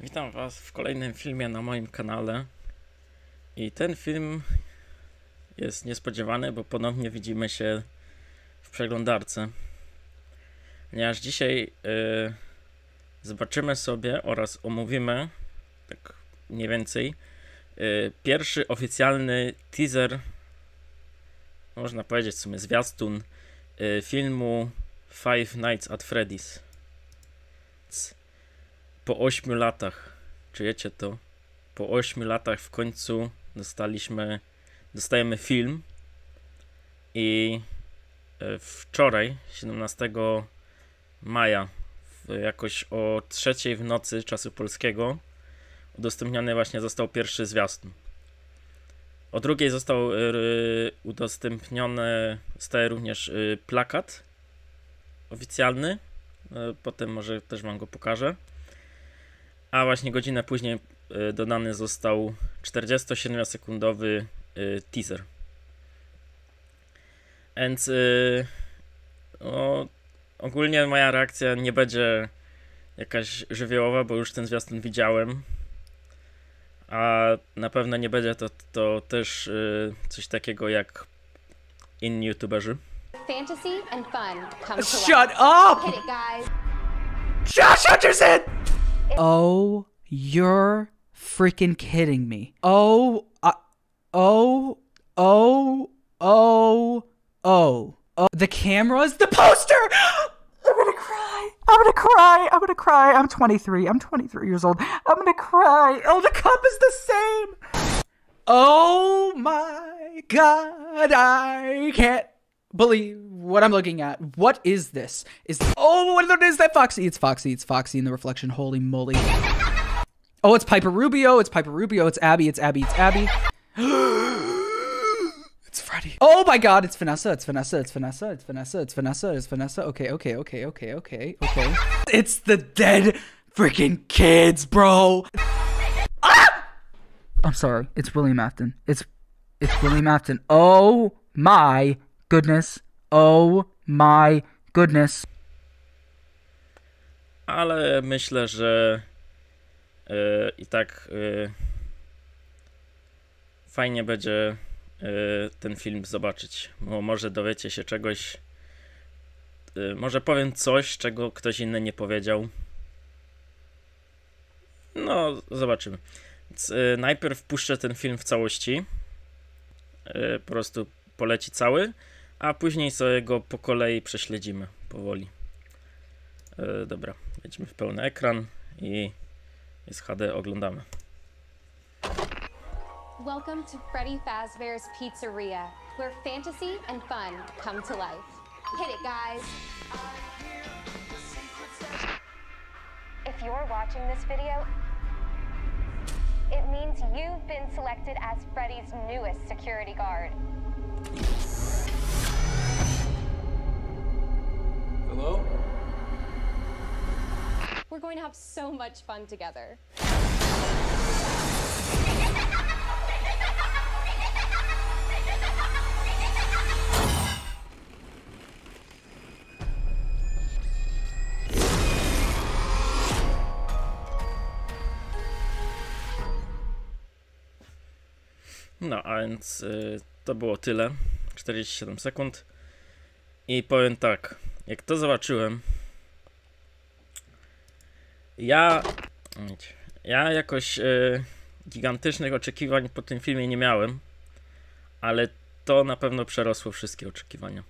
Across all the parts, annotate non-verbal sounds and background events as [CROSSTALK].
Witam Was w kolejnym filmie na moim kanale. I ten film jest niespodziewany, bo ponownie widzimy się w przeglądarce. Ponieważ dzisiaj y, zobaczymy sobie oraz omówimy, tak mniej więcej, y, pierwszy oficjalny teaser, można powiedzieć w sumie zwiastun y, filmu Five Nights at Freddy's. Po 8 latach, czujecie to? Po 8 latach w końcu dostaliśmy, dostajemy film i e, wczoraj, 17 maja, jakoś o trzeciej w nocy czasu polskiego, udostępniony właśnie został pierwszy zwiastun. O drugiej został e, udostępniony, zostaje również e, plakat oficjalny. Potem może też wam go pokażę. A właśnie godzinę później y, dodany został 47-sekundowy y, teaser. Więc y, no, ogólnie moja reakcja nie będzie jakaś żywiołowa, bo już ten zwiastun widziałem. A na pewno nie będzie to, to też coś takiego jak inni youtuberzy. Fantasy and fun come to Shut life. up! Hit it, guys. Josh Hutcherson! Oh, you're freaking kidding me. Oh, uh, oh, oh, oh, oh. Oh, the cameras, the poster! [GASPS] I'm gonna cry. I'm gonna cry. I'm gonna cry. I'm 23. I'm 23 years old. I'm gonna cry. Oh, the cup is the same. Oh my god, I can't believe what I'm looking at. What is this? Is oh, what is that Foxy? It's Foxy. It's Foxy in the reflection. Holy moly! Oh, it's Piper Rubio. It's Piper Rubio. It's Abby. It's Abby. It's Abby. [GASPS] it's Freddy. Oh my God! It's Vanessa. It's Vanessa. It's Vanessa. It's Vanessa. It's Vanessa. It's Vanessa. Okay. Okay. Okay. Okay. Okay. Okay. It's the dead freaking kids, bro. Ah! I'm sorry. It's William Afton. It's it's William Afton. Oh my goodness. Oh my goodness. ale myślę, że e, i tak e, fajnie będzie e, ten film zobaczyć, bo może dowiecie się czegoś, może powiem coś, czego ktoś inny nie powiedział. No, zobaczymy. Więc, najpierw puszczę ten film w całości, po prostu poleci cały, a później sobie go po kolei prześledzimy powoli. E, dobra, jedziemy w pełny ekran i jest HD, oglądamy. Welcome to Freddy Fazbear's Pizzeria, where fantasy and fun come to life. Hit it, guys. If you're watching this video, it means you've been selected as Freddy's newest security guard. Hello? We're going to have so much fun together. No, a więc y, to było tyle. 47 sekund. I powiem tak, jak to zobaczyłem, ja. Ja jakoś y, gigantycznych oczekiwań po tym filmie nie miałem, ale to na pewno przerosło wszystkie oczekiwania.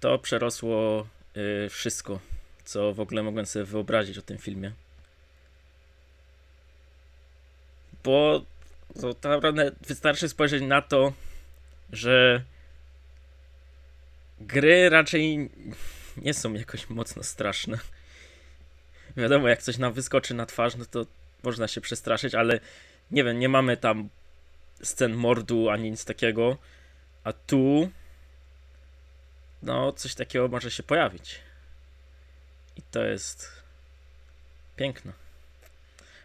To przerosło y, wszystko, co w ogóle mogłem sobie wyobrazić o tym filmie. Bo to tak naprawdę wystarczy spojrzeć na to, że gry raczej nie są jakoś mocno straszne. Wiadomo, jak coś nam wyskoczy na twarz, no to można się przestraszyć, ale nie wiem, nie mamy tam scen mordu ani nic takiego. A tu no coś takiego może się pojawić. I to jest piękne.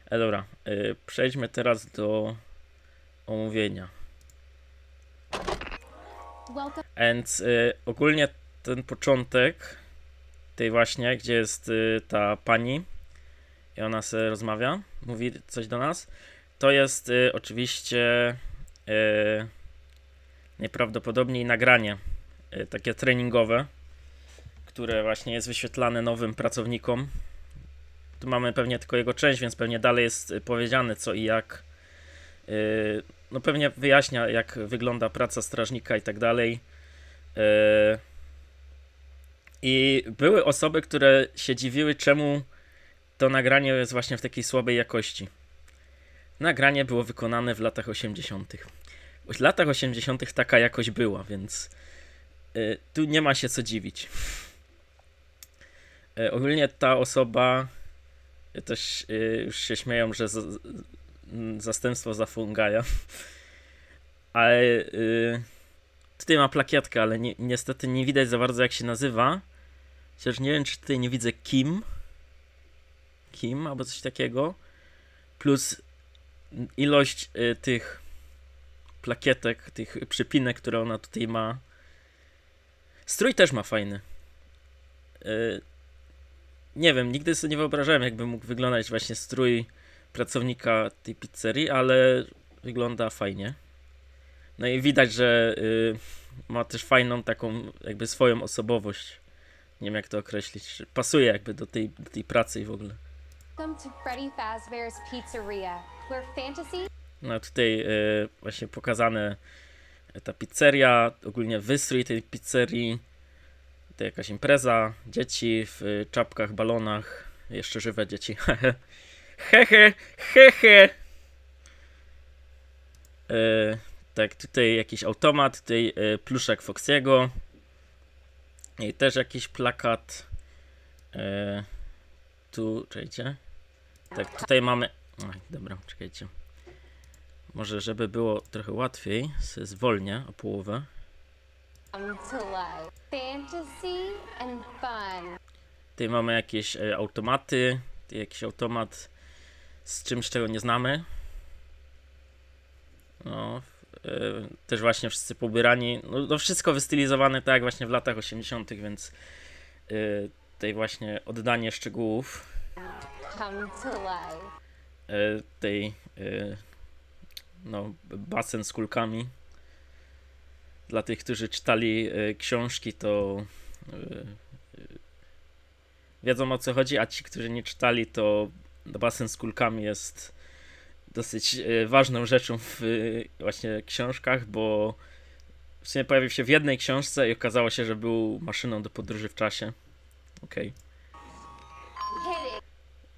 E dobra, y, przejdźmy teraz do omówienia. Więc y, ogólnie ten początek tej właśnie, gdzie jest y, ta pani i ona sobie rozmawia, mówi coś do nas. To jest y, oczywiście y, najprawdopodobniej nagranie y, takie treningowe, które właśnie jest wyświetlane nowym pracownikom. Tu mamy pewnie tylko jego część, więc pewnie dalej jest y, powiedziane co i jak. No pewnie wyjaśnia jak wygląda praca strażnika i tak dalej. Y, I były osoby, które się dziwiły, czemu to nagranie jest właśnie w takiej słabej jakości. Nagranie było wykonane w latach 80. W latach 80. taka jakość była, więc y, tu nie ma się co dziwić. Y, ogólnie ta osoba też już się śmieją, że zastępstwo za Fungaja. [LAUGHS] Ale y, tutaj ma plakietkę, ale ni niestety nie widać za bardzo jak się nazywa. Chociaż nie wiem, czy tutaj nie widzę Kim. Kim albo coś takiego. Plus ilość y, tych plakietek, tych przypinek, które ona tutaj ma. Strój też ma fajny. Y, nie wiem, nigdy sobie nie wyobrażałem, jakby mógł wyglądać właśnie strój pracownika tej pizzerii, ale wygląda fajnie. No i widać, że y, ma też fajną taką jakby swoją osobowość. Nie wiem jak to określić. Pasuje jakby do tej, do tej pracy i w ogóle. No tutaj y, właśnie pokazane ta pizzeria, ogólnie wystrój tej pizzerii. To jakaś impreza, dzieci w y, czapkach, balonach, jeszcze żywe dzieci. [LAUGHS] Hehe, hehe. Y, tak, tutaj jakiś automat, tutaj y, pluszek Foxiego. I też jakiś plakat. Y, tu, czekajcie. Tak, tutaj mamy. Oj, dobra, czekajcie. Może, żeby było trochę łatwiej, se zwolnię o połowę. Tutaj mamy jakieś e, automaty. Tutaj jakiś automat z czymś, czego nie znamy. No, e, też właśnie wszyscy pobierani. No, no wszystko wystylizowane tak jak właśnie w latach 80., więc e, tutaj właśnie oddanie szczegółów e, tej e, no, basen z kulkami. Dla tych, którzy czytali e, książki, to e, wiedzą o co chodzi, a ci, którzy nie czytali, to basen z kulkami jest dosyć e, ważną rzeczą w e, właśnie książkach, bo w sumie pojawił się w jednej książce i okazało się, że był maszyną do podróży w czasie. Okej. It.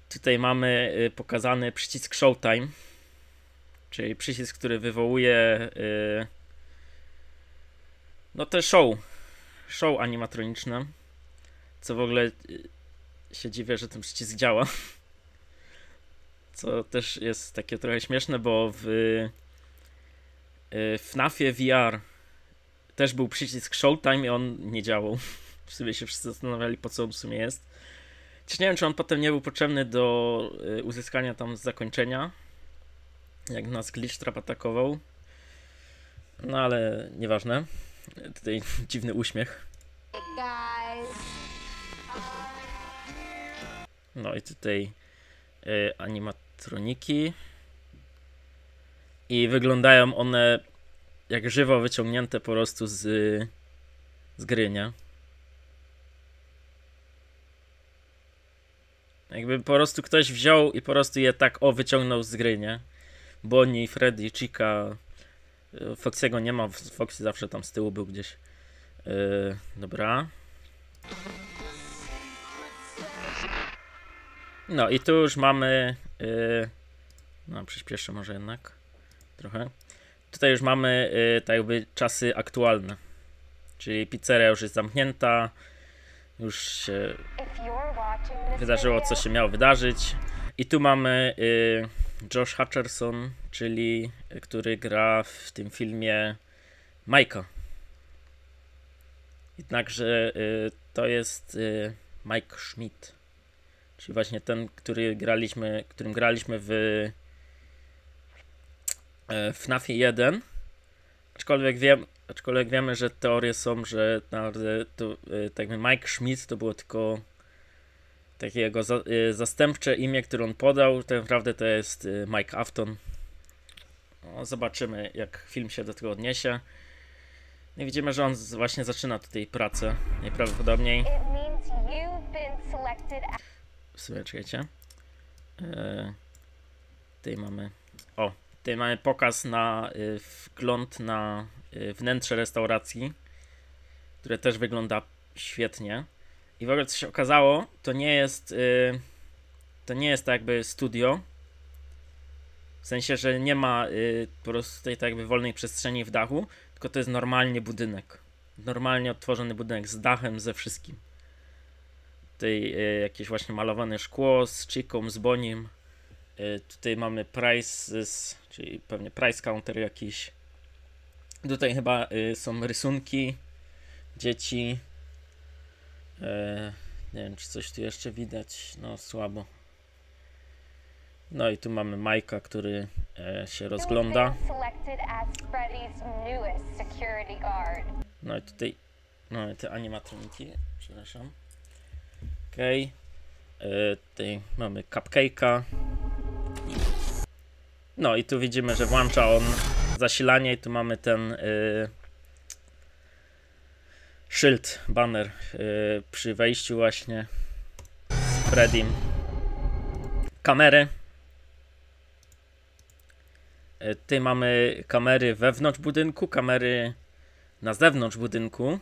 Tutaj mamy y, pokazany przycisk Showtime, czyli przycisk, który wywołuje no te show, show animatroniczne. Co w ogóle się dziwię, że ten przycisk działa. Co też jest takie trochę śmieszne, bo w y, FNAFie VR też był przycisk Showtime i on nie działał. [LAUGHS] W sumie się wszyscy zastanawiali, po co on w sumie jest. Czy nie wiem, czy on potem nie był potrzebny do y, uzyskania tam zakończenia. Jak nas glitch trap atakował. No ale nieważne. Tutaj [LAUGHS] dziwny uśmiech. No i tutaj y, animatroniki. I wyglądają one jak żywo wyciągnięte po prostu z, z gry, nie? Jakby po prostu ktoś wziął i po prostu je tak o wyciągnął z gry, nie? Bonnie, Freddy, Chica. y, Foxiego nie ma, Foxy zawsze tam z tyłu był gdzieś. Yy, dobra. No i tu już mamy. Yy, no, przyspieszę może jednak trochę. Tutaj już mamy yy, tak jakby czasy aktualne. Czyli pizzeria już jest zamknięta. Już się wydarzyło, co się miało wydarzyć. I tu mamy y, Josh Hutcherson, czyli y, który gra w tym filmie Majka. Jednakże y, to jest y, Mike Schmidt. Czyli właśnie ten, który graliśmy, którym graliśmy w e, FNAFie 1. Aczkolwiek wiem, aczkolwiek wiemy, że teorie są, że naprawdę to, y, tak Mike Schmidt to było tylko takie jego za, y, zastępcze imię, które on podał, tak naprawdę to jest Mike Afton. No, zobaczymy, jak film się do tego odniesie. No widzimy, że on właśnie zaczyna tutaj pracę, najprawdopodobniej. W sumie, czekajcie. E, tutaj mamy. O, tutaj mamy pokaz na y, wgląd na y, wnętrze restauracji, które też wygląda świetnie. I w ogóle co się okazało, to nie jest. Y, to nie jest tak jakby studio. W sensie, że nie ma y, po prostu tej tak jakby wolnej przestrzeni w dachu, tylko to jest normalnie budynek. Normalnie odtworzony budynek z dachem, ze wszystkim tutaj e, jakieś właśnie malowane szkło z chiką, z bonim. E, tutaj mamy prices, czyli pewnie price counter jakiś. Tutaj chyba e, są rysunki dzieci. Nie wiem, czy coś tu jeszcze widać. No, słabo. No i tu mamy Majka, który się rozgląda. No i tutaj mamy te animatroniki, przepraszam. Okej. Okay. Tutaj mamy cupcake'a. No i tu widzimy, że włącza on zasilanie i tu mamy ten y, szyld, banner y, przy wejściu właśnie z Freddym. Kamery. Y, Tutaj mamy kamery wewnątrz budynku, kamery na zewnątrz budynku.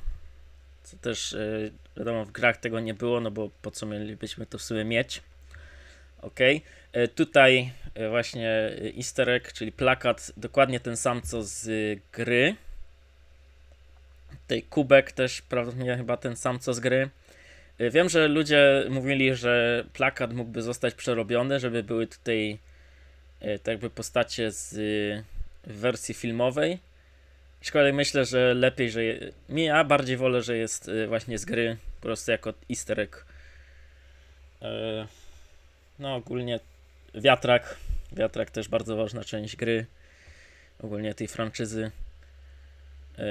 Co też y, wiadomo, w grach tego nie było, no bo po co mielibyśmy to w sumie mieć. Ok. Y, tutaj y, właśnie easter egg, czyli plakat, dokładnie ten sam co z gry. Tutaj kubek też prawdopodobnie chyba ten sam co z gry. Wiem, że ludzie mówili, że plakat mógłby zostać przerobiony, żeby były tutaj tak jakby postacie z wersji filmowej. Aczkolwiek myślę, że lepiej, że. Je... Ja bardziej wolę, że jest y, właśnie z gry, po prostu jako easter egg. E, No, ogólnie wiatrak. Wiatrak też bardzo ważna część gry. Ogólnie tej franczyzy. E,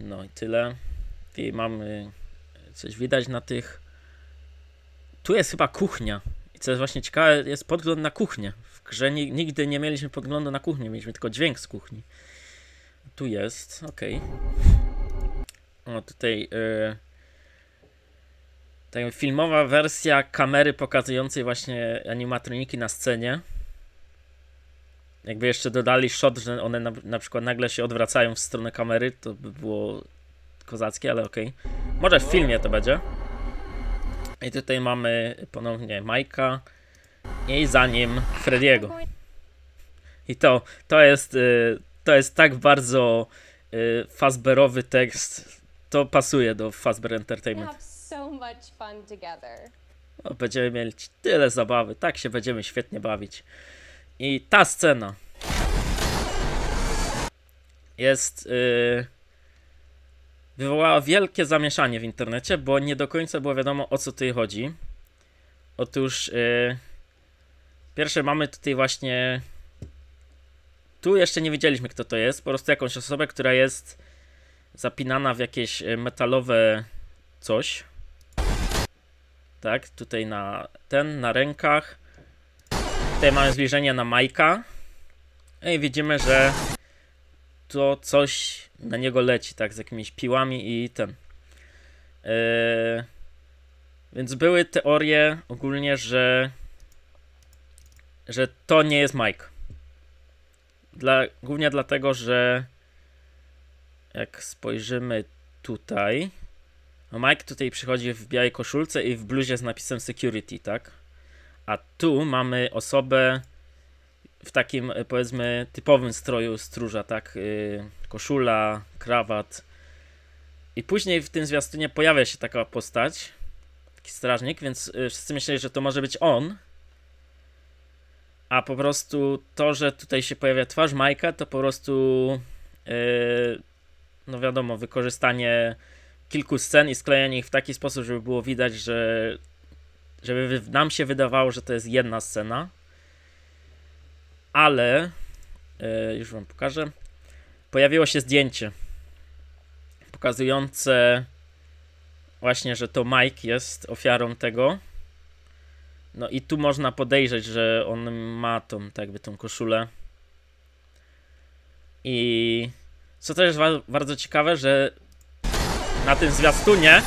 No i tyle. I mamy coś widać na tych. Tu jest chyba kuchnia. I co jest właśnie ciekawe, jest podgląd na kuchnię. W grze ni- nigdy nie mieliśmy podglądu na kuchnię, mieliśmy tylko dźwięk z kuchni. Tu jest, okej. O, tutaj yy, tak filmowa wersja kamery pokazującej właśnie animatroniki na scenie. Jakby jeszcze dodali shot, że one na, na przykład nagle się odwracają w stronę kamery, to by było kozackie, ale okej. Może w filmie to będzie. I tutaj mamy ponownie Majka i za nim Frediego. I to, to jest, y, to jest tak bardzo y, Fazberowy tekst. To pasuje do Fazbear Entertainment. have so much fun together. O, będziemy mieli tyle zabawy, tak się będziemy świetnie bawić. I ta scena jest. Yy, wywołała wielkie zamieszanie w internecie, bo nie do końca było wiadomo o co tutaj chodzi. Otóż. Yy, pierwsze mamy tutaj właśnie. Tu jeszcze nie wiedzieliśmy, kto to jest. Po prostu jakąś osobę, która jest zapinana w jakieś y, metalowe coś tak, tutaj na ten, na rękach. Tutaj mamy zbliżenie na Majka. No I widzimy, że to coś na niego leci, tak, z jakimiś piłami i ten. Yy, więc były teorie ogólnie, że że to nie jest Mike. Dla, głównie dlatego, że jak spojrzymy tutaj, no Mike tutaj przychodzi w białej koszulce i w bluzie z napisem security, tak? A tu mamy osobę w takim e, powiedzmy typowym stroju stróża, tak? Yy, koszula, krawat. I później w tym zwiastunie pojawia się taka postać, taki strażnik, więc yy, wszyscy myśleli, że to może być on. A po prostu to, że tutaj się pojawia twarz Majka, to po prostu yy, no wiadomo, wykorzystanie kilku scen i sklejenie ich w taki sposób, żeby było widać, że żeby nam się wydawało, że to jest jedna scena. Ale e, już wam pokażę. Pojawiło się zdjęcie pokazujące właśnie, że to Mike jest ofiarą tego. No i tu można podejrzeć, że on ma tą, tak jakby tą koszulę. I co też jest bardzo ciekawe, że na tym zwiastunie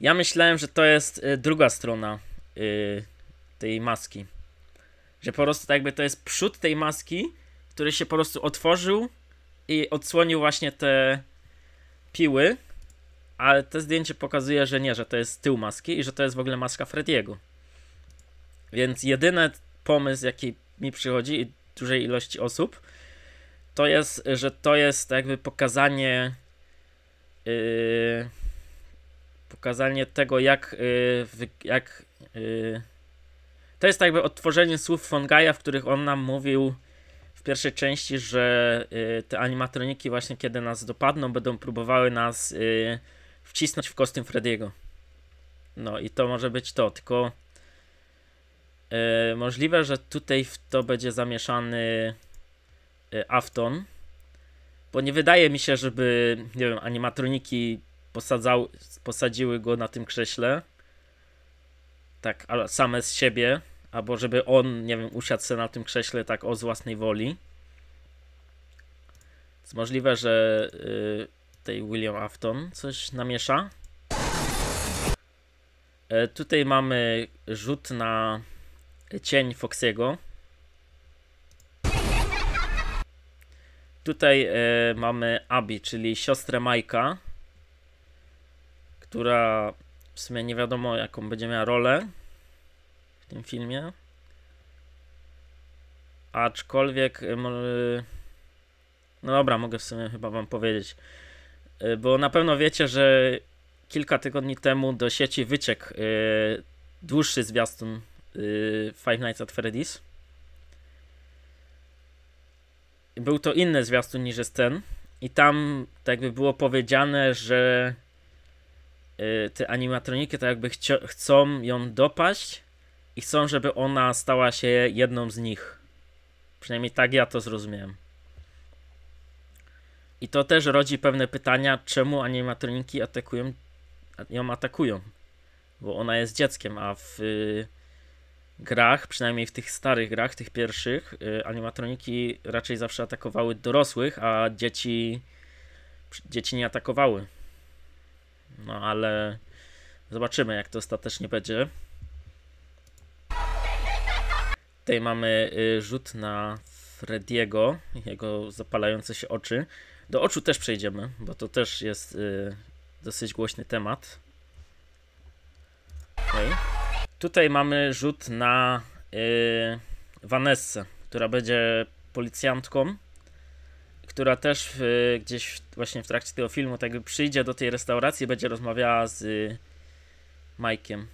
ja myślałem, że to jest y, druga strona y, tej maski. Że po prostu tak jakby to jest przód tej maski, który się po prostu otworzył i odsłonił właśnie te piły, ale to zdjęcie pokazuje, że nie, że to jest tył maski i że to jest w ogóle maska Frediego. Więc jedyny pomysł, jaki mi przychodzi i dużej ilości osób, to jest, że to jest jakby pokazanie yy, pokazanie tego, jak, yy, jak yy, to jest jakby odtworzenie słów Fongaja, w których on nam mówił w pierwszej części, że y, te animatroniki właśnie kiedy nas dopadną, będą próbowały nas y, wcisnąć w kostium Frediego. No i to może być to, tylko y, możliwe, że tutaj w to będzie zamieszany y, Afton, bo nie wydaje mi się, żeby, nie wiem, animatroniki posadzał, posadziły go na tym krześle, tak same z siebie, albo żeby on, nie wiem, usiadł sobie na tym krześle tak o z własnej woli. Jest możliwe, że y, tej William Afton coś namiesza. Tutaj mamy rzut na cień Foxiego. Tutaj e, mamy Abby, czyli siostrę Majka, która w sumie nie wiadomo jaką będzie miała rolę w tym filmie. Aczkolwiek, y, y, no dobra, mogę w sumie chyba wam powiedzieć, Y, bo na pewno wiecie, że kilka tygodni temu do sieci wyciekł y, dłuższy zwiastun y, Five Nights at Freddy's. Był to inny zwiastun niż jest ten i tam tak jakby było powiedziane, że y, te animatroniki tak jakby chcą ją dopaść i chcą, żeby ona stała się jedną z nich. Przynajmniej tak ja to zrozumiałem. I to też rodzi pewne pytania, czemu animatroniki atakują, ją atakują. Bo ona jest dzieckiem, a w y, grach, przynajmniej w tych starych grach, tych pierwszych, y, animatroniki raczej zawsze atakowały dorosłych, a dzieci, dzieci nie atakowały. No ale zobaczymy, jak to ostatecznie będzie. Tutaj mamy y, rzut na Frediego, jego zapalające się oczy. Do oczu też przejdziemy, bo to też jest y, dosyć głośny temat. Okej. Tutaj mamy rzut na y, Vanessę, która będzie policjantką, która też y, gdzieś właśnie w trakcie tego filmu tak przyjdzie do tej restauracji będzie rozmawiała z y, Mike'iem.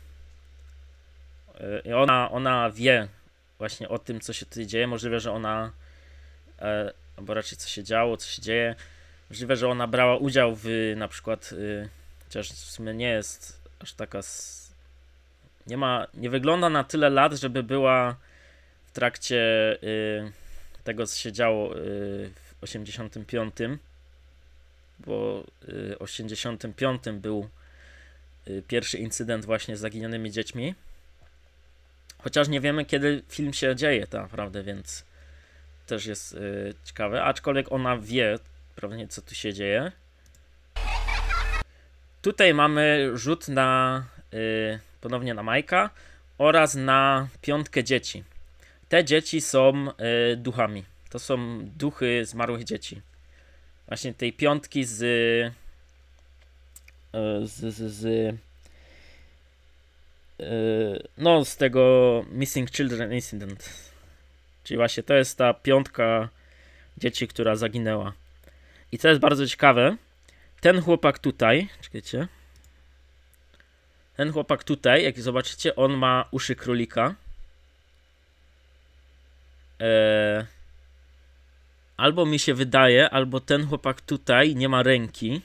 Y, I ona, ona wie właśnie o tym, co się tutaj dzieje. Możliwe, że ona, e, albo raczej co się działo, co się dzieje. Możliwe, że ona brała udział w na przykład, y, chociaż w sumie nie jest aż taka, nie ma, nie wygląda na tyle lat, żeby była w trakcie y, tego, co się działo y, w 85, bo y, w 85 był y, pierwszy incydent właśnie z zaginionymi dziećmi. Chociaż nie wiemy, kiedy film się dzieje, tak naprawdę, więc też jest y, ciekawe. Aczkolwiek ona wie pewnie, co tu się dzieje. Tutaj mamy rzut na y, ponownie na Majka oraz na piątkę dzieci. Te dzieci są y, duchami. To są duchy zmarłych dzieci. Właśnie tej piątki z. y, z, z, z y, no, z tego Missing Children Incident. Czyli właśnie to jest ta piątka dzieci, która zaginęła. I co jest bardzo ciekawe, ten chłopak tutaj, czekajcie. Ten chłopak tutaj, jak zobaczycie, on ma uszy królika. Eee, albo mi się wydaje, albo ten chłopak tutaj nie ma ręki.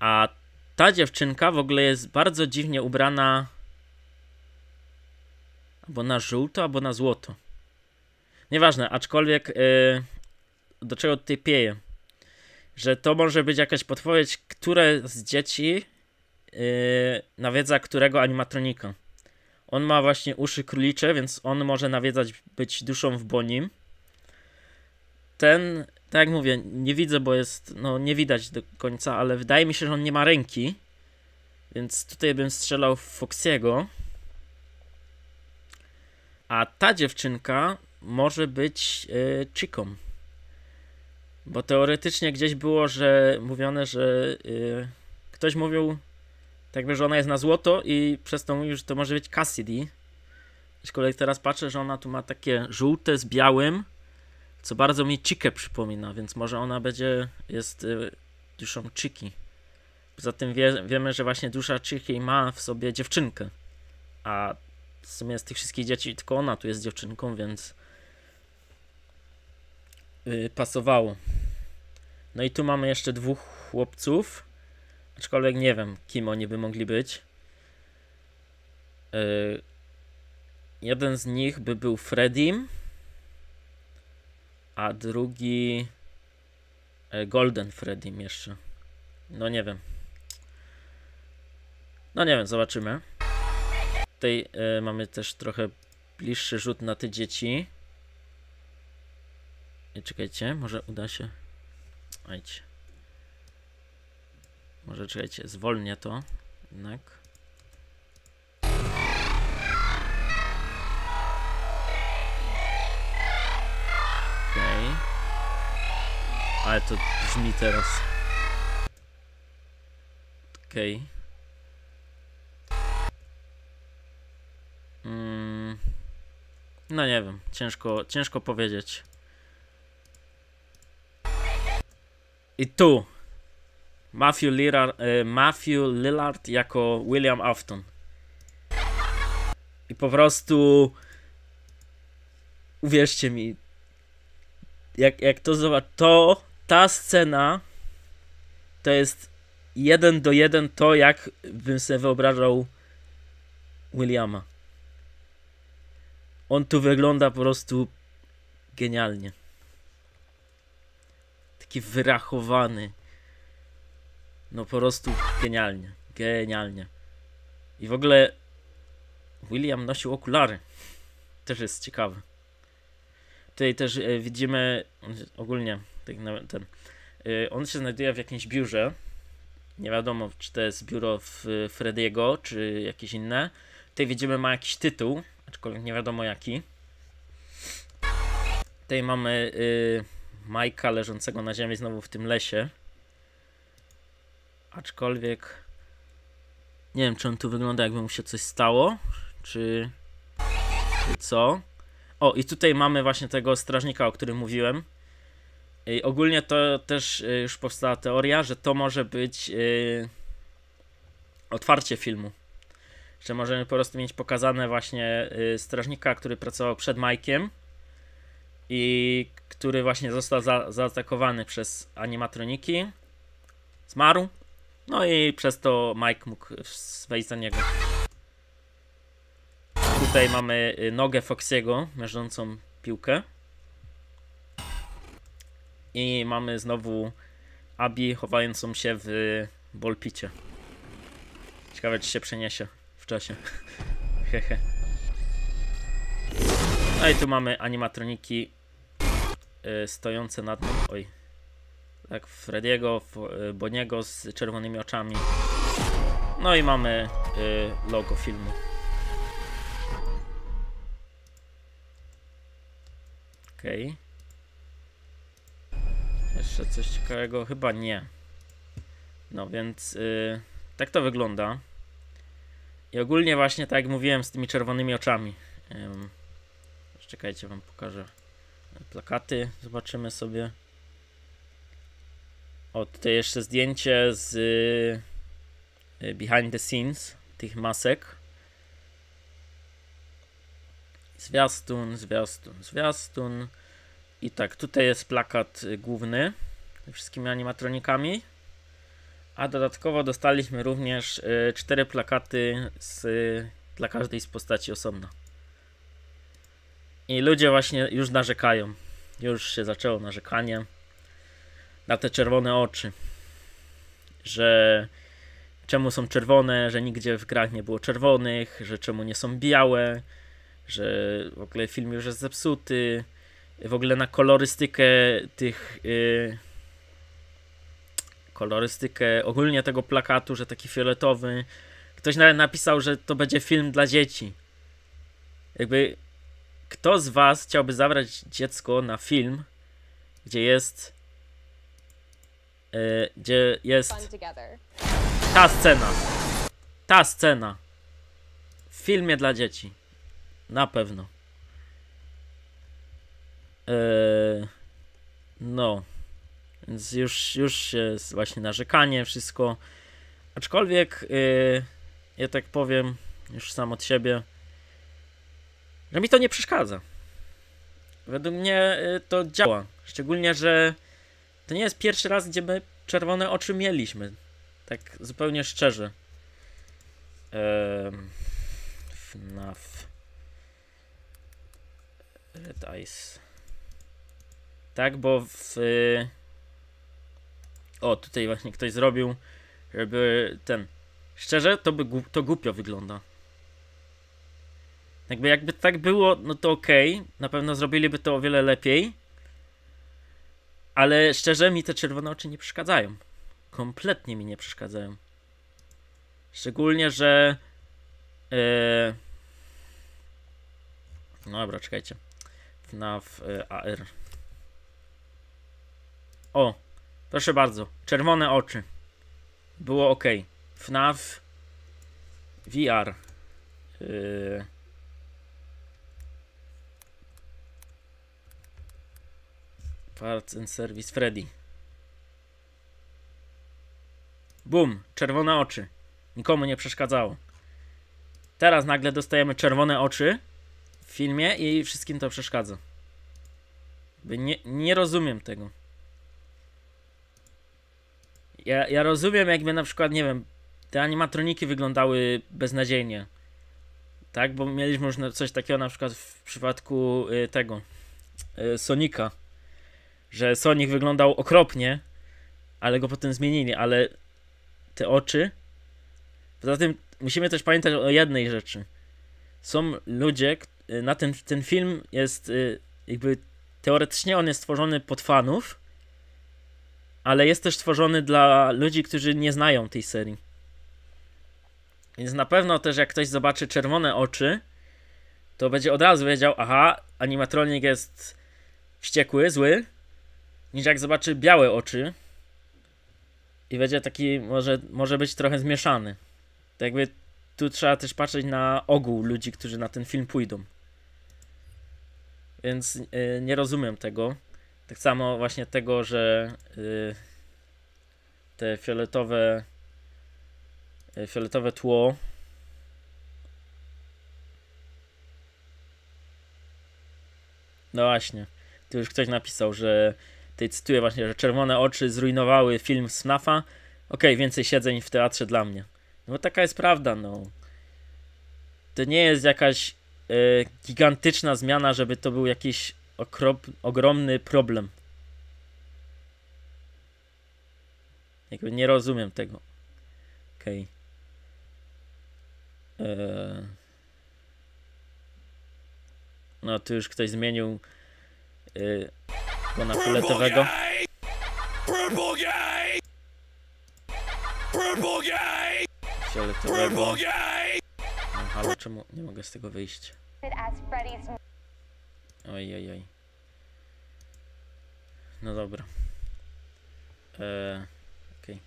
A ta dziewczynka w ogóle jest bardzo dziwnie ubrana albo na żółto, albo na złoto. Nieważne, aczkolwiek yy, do czego tutaj pieje? Że to może być jakaś podpowiedź, które z dzieci yy, nawiedza którego animatronika. On ma właśnie uszy królicze, więc on może nawiedzać być duszą w Bonim. Ten, tak jak mówię, nie widzę, bo jest, no nie widać do końca, ale wydaje mi się, że on nie ma ręki. Więc tutaj bym strzelał w Foxiego. A ta dziewczynka może być yy, Chiką. Bo teoretycznie gdzieś było, że mówione, że yy, ktoś mówił, tak że ona jest na złoto i przez to mówił, że to może być Cassidy. Aczkolwiek teraz patrzę, że ona tu ma takie żółte z białym, co bardzo mi Chikę przypomina, więc może ona będzie, jest yy, duszą Chiki. Poza tym wie, wiemy, że właśnie dusza Chiki ma w sobie dziewczynkę. A w sumie z tych wszystkich dzieci tylko ona tu jest dziewczynką, więc yy, pasowało. No i tu mamy jeszcze dwóch chłopców. Aczkolwiek nie wiem, kim oni by mogli być. Yy, jeden z nich by był Freddym, a drugi yy, Golden Freddym jeszcze. No nie wiem. No nie wiem, zobaczymy. Tutaj yy, mamy też trochę bliższy rzut na te dzieci. I czekajcie, może uda się. Ajdź. Może czekajcie, zwolnię to jednak. Okay. Ale to brzmi teraz. Okej. Okay. Mm. No nie wiem, ciężko, ciężko powiedzieć. I tu Matthew Lillard, e, Matthew Lillard jako William Afton. I po prostu uwierzcie mi, jak, jak to zobacz, to ta scena to jest jeden do jeden to, jak bym sobie wyobrażał Williama. On tu wygląda po prostu genialnie. Taki wyrachowany. No po prostu genialnie. Genialnie. I w ogóle William nosił okulary. Też jest ciekawe. Tutaj też e, widzimy ogólnie ten, ten e, on się znajduje w jakimś biurze. Nie wiadomo, czy to jest biuro w Frediego, czy jakieś inne. Tutaj widzimy, ma jakiś tytuł, aczkolwiek nie wiadomo jaki. Tutaj mamy Majka leżącego na ziemi znowu w tym lesie. Aczkolwiek nie wiem, czy on tu wygląda jakby mu się coś stało, czy, czy co. O, i tutaj mamy właśnie tego strażnika, o którym mówiłem. I ogólnie to też y, już powstała teoria, że to może być yy, otwarcie filmu. Że możemy po prostu mieć pokazane właśnie yy, strażnika, który pracował przed Mike'iem i który właśnie został za, zaatakowany przez animatroniki. Zmarł. No i przez to Mike mógł wejść za niego. Tutaj mamy y, nogę Foxiego, mierzącą piłkę. I mamy znowu Abi chowającą się w bolpicie. Ciekawe, czy się przeniesie w czasie. [LAUGHS] Hehe. No i tu mamy animatroniki stojące nad nim. Oj, tak, Frediego, y, Boniego z czerwonymi oczami. No i mamy y, logo filmu. Okej. Okay. Jeszcze coś ciekawego? Chyba nie. No więc y, tak to wygląda. I ogólnie właśnie tak jak mówiłem z tymi czerwonymi oczami. Ym, czekajcie, wam pokażę plakaty. Zobaczymy sobie. O, tutaj jeszcze zdjęcie z y, behind the scenes tych masek. Zwiastun, zwiastun, zwiastun. I tak, tutaj jest plakat główny ze wszystkimi animatronikami. A dodatkowo dostaliśmy również y, cztery plakaty z, dla każdej z postaci osobna. I ludzie właśnie już narzekają. Już się zaczęło narzekanie na te czerwone oczy. Że czemu są czerwone, że nigdzie w grach nie było czerwonych, że czemu nie są białe, że w ogóle film już jest zepsuty, w ogóle na kolorystykę tych. Yy, kolorystykę ogólnie tego plakatu, że taki fioletowy. Ktoś nawet napisał, że to będzie film dla dzieci. Jakby kto z was chciałby zabrać dziecko na film, gdzie jest yy, gdzie jest ta scena. Ta scena. W filmie dla dzieci. Na pewno. Eee, no. Więc już, już jest właśnie narzekanie, wszystko. Aczkolwiek, yy, ja tak powiem, już sam od siebie, że mi to nie przeszkadza. Według mnie y, to działa. Szczególnie, że to nie jest pierwszy raz, gdzie my czerwone oczy mieliśmy. Tak zupełnie szczerze. FNAF. Red Eyes. Tak, bo w. y, O, tutaj właśnie ktoś zrobił, żeby ten. Szczerze, to by to głupio wygląda. Jakby jakby tak było, no to okej. Na pewno zrobiliby to o wiele lepiej. Ale szczerze mi te czerwone oczy nie przeszkadzają. Kompletnie mi nie przeszkadzają. Szczególnie, że. Yy... No dobra, czekajcie. FNAF y, AR. O, proszę bardzo. Czerwone oczy. Było ok. FNAF VR. Yy... Parts and Service Freddy. Bum, czerwone oczy. Nikomu nie przeszkadzało. Teraz nagle dostajemy czerwone oczy w filmie i wszystkim to przeszkadza. Nie, nie rozumiem tego. Ja, ja rozumiem, jakby na przykład, nie wiem, te animatroniki wyglądały beznadziejnie. Tak, bo mieliśmy już coś takiego na przykład w przypadku y, tego y, Sonika, że Sonic wyglądał okropnie, ale go potem zmienili, ale te oczy. Poza tym musimy też pamiętać o jednej rzeczy. Są ludzie, y, na ten, ten film jest y, jakby teoretycznie on jest stworzony pod fanów, ale jest też stworzony dla ludzi, którzy nie znają tej serii. Więc na pewno też jak ktoś zobaczy czerwone oczy, to będzie od razu wiedział, aha, animatronik jest wściekły, zły, niż jak zobaczy białe oczy i będzie taki, może, może być trochę zmieszany. To jakby tu trzeba też patrzeć na ogół ludzi, którzy na ten film pójdą. Więc y, nie rozumiem tego. Tak samo właśnie tego, że y, te fioletowe y, fioletowe tło No właśnie. Tu już ktoś napisał, że tutaj cytuję właśnie, że czerwone oczy zrujnowały film z FNAFa. Okej, więcej siedzeń w teatrze dla mnie. No bo taka jest prawda, no. To nie jest jakaś e, gigantyczna zmiana, żeby to był jakiś okrop, ogromny problem. Jakby nie rozumiem tego. Okej. Eee. No, tu już ktoś zmienił yy, go na guy! Fioletowego. Guy! No, ale czemu nie mogę z tego wyjść? Oj, oj, oj. No dobra. Eee, okej.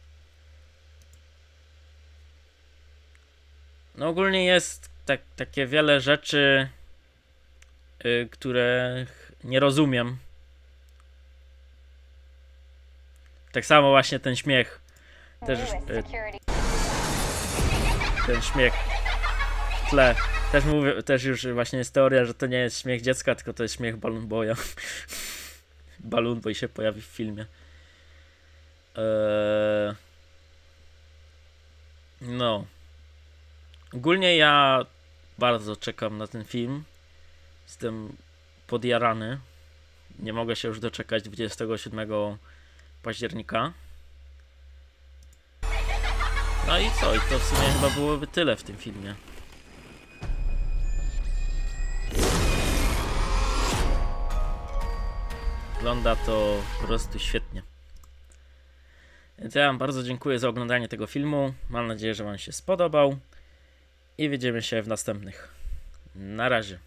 No ogólnie jest tak, takie wiele rzeczy, y, których nie rozumiem. Tak samo właśnie ten śmiech. Też, security. ten śmiech w tle. Też mówię, też już właśnie jest teoria, że to nie jest śmiech dziecka, tylko to jest śmiech Balloon Boya. [LAUGHS] Balloon Boy się pojawi w filmie. Eee... No. Ogólnie ja bardzo czekam na ten film. Jestem podjarany. Nie mogę się już doczekać 27 października. No i co? I to w sumie chyba byłoby tyle w tym filmie. Wygląda to po prostu świetnie. Więc ja Wam bardzo dziękuję za oglądanie tego filmu. Mam nadzieję, że Wam się spodobał. I widzimy się w następnych. Na razie.